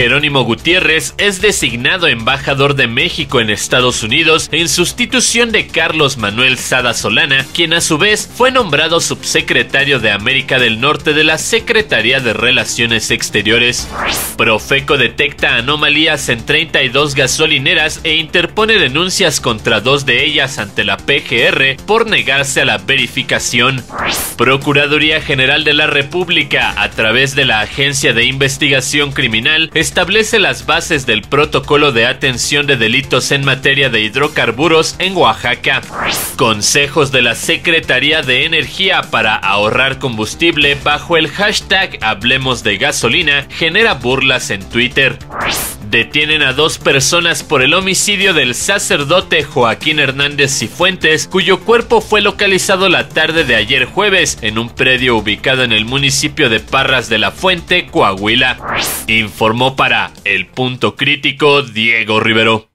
Jerónimo Gutiérrez es designado embajador de México en Estados Unidos en sustitución de Carlos Manuel Sada Solana, quien a su vez fue nombrado subsecretario de América del Norte de la Secretaría de Relaciones Exteriores. Profeco detecta anomalías en 32 gasolineras e interpone denuncias contra dos de ellas ante la PGR por negarse a la verificación. Procuraduría General de la República, a través de la Agencia de Investigación Criminal, establece las bases del protocolo de atención de delitos en materia de hidrocarburos en Oaxaca. Consejos de la Secretaría de Energía para ahorrar combustible bajo el hashtag Hablemos de gasolina genera burlas en Twitter. Detienen a dos personas por el homicidio del sacerdote Joaquín Hernández Cifuentes, cuyo cuerpo fue localizado la tarde de ayer jueves en un predio ubicado en el municipio de Parras de la Fuente, Coahuila. Informó para El Punto Crítico Diego Rivero.